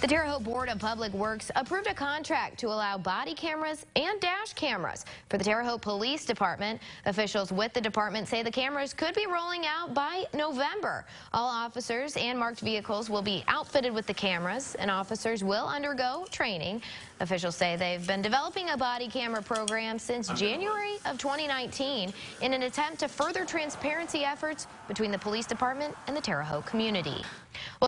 The Terre Haute Board of Public Works approved a contract to allow body cameras and dash cameras for the Terre Haute Police Department. Officials with the department say the cameras could be rolling out by November. All officers and marked vehicles will be outfitted with the cameras, and officers will undergo training. Officials say they've been developing a body camera program since January of 2019 in an attempt to further transparency efforts between the police department and the Terre Haute community. Well,